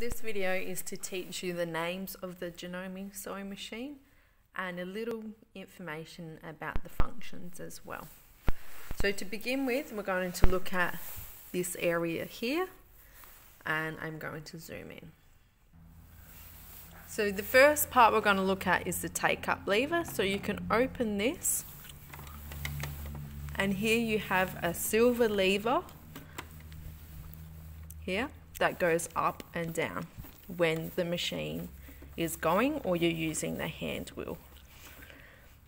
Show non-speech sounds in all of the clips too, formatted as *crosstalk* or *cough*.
This video is to teach you the names of the Janome sewing machine and a little information about the functions as well. So to begin with, we're going to look at this area here and I'm going to zoom in. So the first part we're going to look at is the take up lever. So you can open this and here you have a silver lever here that goes up and down when the machine is going or you're using the hand wheel.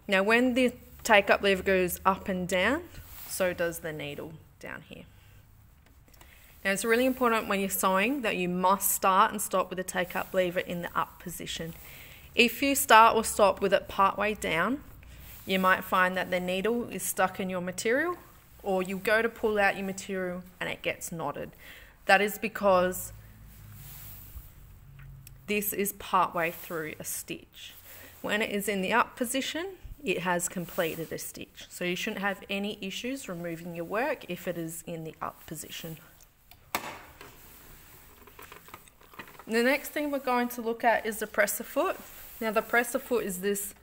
Now when the take up lever goes up and down, so does the needle down here. Now it's really important when you're sewing that you must start and stop with the take up lever in the up position. If you start or stop with it part way down, you might find that the needle is stuck in your material or you go to pull out your material and it gets knotted. That is because this is partway through a stitch. When it is in the up position, it has completed a stitch. So you shouldn't have any issues removing your work if it is in the up position. The next thing we're going to look at is the presser foot. Now the presser foot is this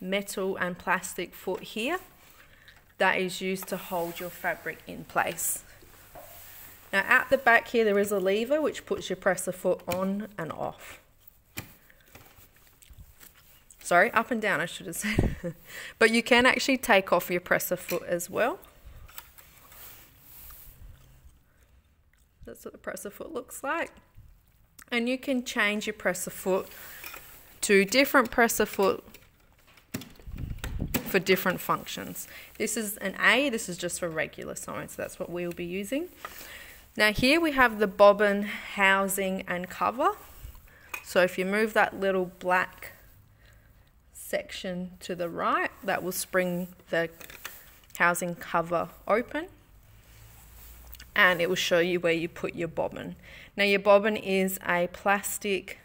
metal and plastic foot here that is used to hold your fabric in place. Now at the back here there is a lever which puts your presser foot on and off. Sorry, up and down I should have said. *laughs* but you can actually take off your presser foot as well. That's what the presser foot looks like and you can change your presser foot to different presser foot for different functions. This is an A, this is just for regular sewing, so that's what we'll be using. Now here we have the bobbin housing and cover. So if you move that little black section to the right, that will spring the housing cover open and it will show you where you put your bobbin. Now your bobbin is a plastic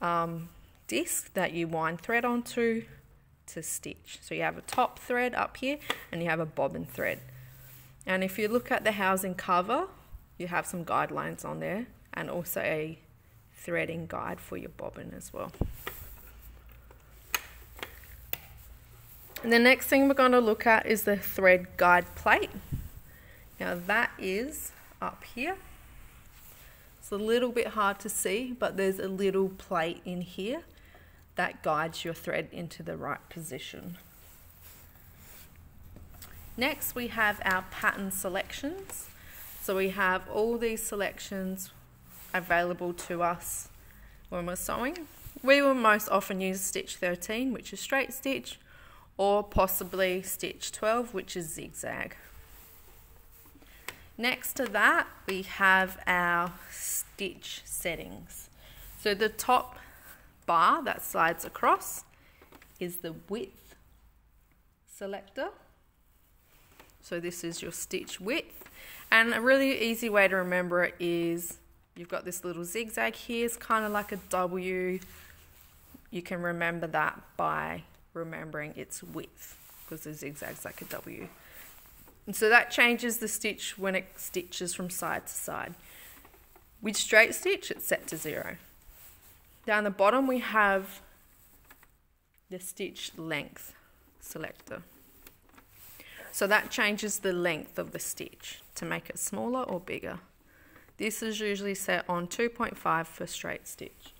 um, disc that you wind thread onto to stitch. So you have a top thread up here and you have a bobbin thread. And if you look at the housing cover, you have some guidelines on there and also a threading guide for your bobbin as well. And the next thing we're going to look at is the thread guide plate. Now that is up here. It's a little bit hard to see, but there's a little plate in here that guides your thread into the right position. Next we have our pattern selections. So we have all these selections available to us when we're sewing. We will most often use stitch 13, which is straight stitch, or possibly stitch 12, which is zigzag. Next to that, we have our stitch settings. So the top bar that slides across is the width selector. So this is your stitch width. And a really easy way to remember it is you've got this little zigzag here. It's kind of like a W. You can remember that by remembering its width because the zigzag's like a W. And so that changes the stitch when it stitches from side to side. With straight stitch, it's set to zero. Down the bottom, we have the stitch length selector. So that changes the length of the stitch to make it smaller or bigger. This is usually set on 2.5 for straight stitch.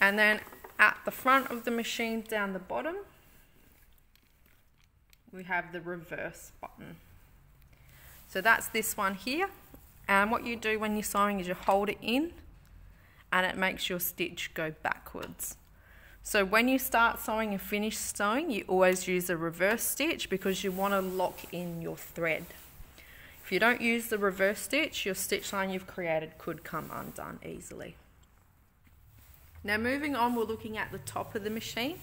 And then at the front of the machine down the bottom, we have the reverse button. So that's this one here. And what you do when you're sewing is you hold it in and it makes your stitch go backwards. So when you start sewing and finish sewing, you always use a reverse stitch because you want to lock in your thread. If you don't use the reverse stitch, your stitch line you've created could come undone easily. Now moving on, we're looking at the top of the machine.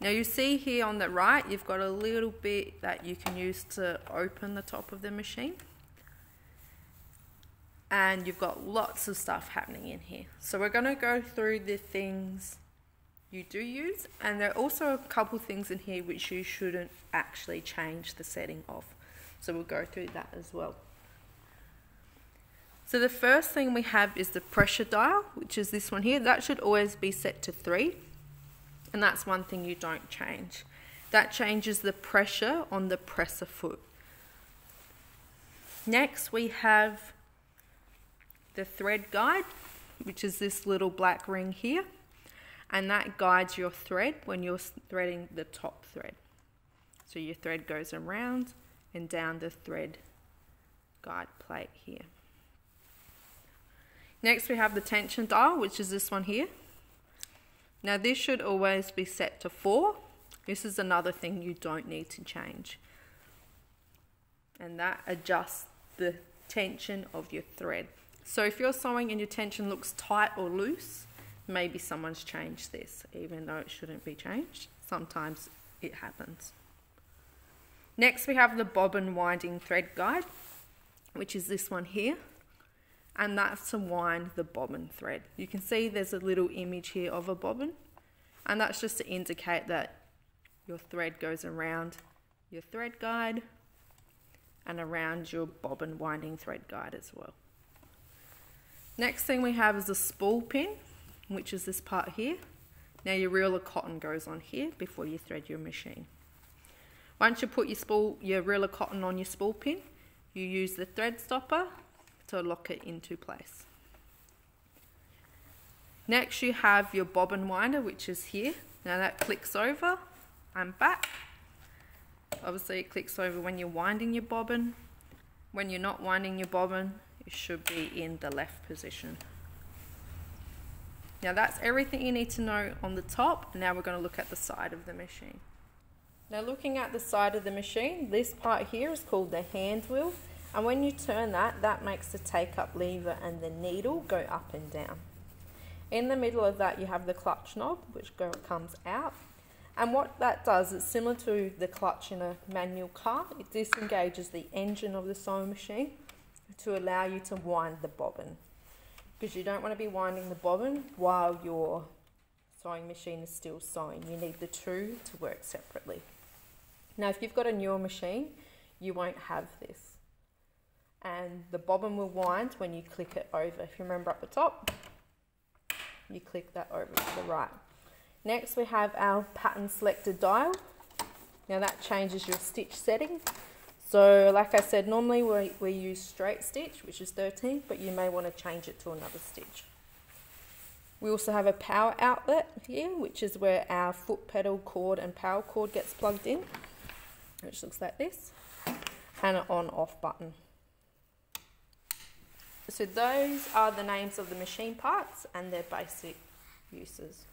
Now you see here on the right, you've got a little bit that you can use to open the top of the machine. And you've got lots of stuff happening in here. So we're going to go through the things you do use. And there are also a couple things in here which you shouldn't actually change the setting of. So we'll go through that as well. So the first thing we have is the pressure dial, which is this one here. That should always be set to three. And that's one thing you don't change. That changes the pressure on the presser foot. Next we have the thread guide, which is this little black ring here. And that guides your thread when you're threading the top thread. So your thread goes around and down the thread guide plate here. Next we have the tension dial, which is this one here. Now this should always be set to 4. This is another thing you don't need to change. And that adjusts the tension of your thread. So if you're sewing and your tension looks tight or loose, maybe someone's changed this, even though it shouldn't be changed. Sometimes it happens. Next we have the bobbin winding thread guide, which is this one here. And that's to wind the bobbin thread. You can see there's a little image here of a bobbin. And that's just to indicate that your thread goes around your thread guide and around your bobbin winding thread guide as well. Next thing we have is a spool pin, which is this part here. Now your reel of cotton goes on here before you thread your machine. Once you put your spool, your reel of cotton on your spool pin, you use the thread stopper to lock it into place. Next you have your bobbin winder, which is here. Now that clicks over and back. Obviously it clicks over when you're winding your bobbin. When you're not winding your bobbin, it should be in the left position. Now that's everything you need to know on the top. Now we're going to look at the side of the machine. Now looking at the side of the machine, this part here is called the hand wheel. And when you turn that, that makes the take up lever and the needle go up and down. In the middle of that, you have the clutch knob, which go, comes out. And what that does is similar to the clutch in a manual car, it disengages the engine of the sewing machine to allow you to wind the bobbin. Because you don't want to be winding the bobbin while your sewing machine is still sewing. You need the two to work separately. Now, if you've got a newer machine, you won't have this. And the bobbin will wind when you click it over. If you remember up the top, you click that over to the right. Next, we have our pattern selector dial. Now that changes your stitch setting. So like I said, normally we, we use straight stitch, which is 13, but you may want to change it to another stitch. We also have a power outlet here, which is where our foot pedal cord and power cord gets plugged in, which looks like this, and an on off button. So those are the names of the machine parts and their basic uses.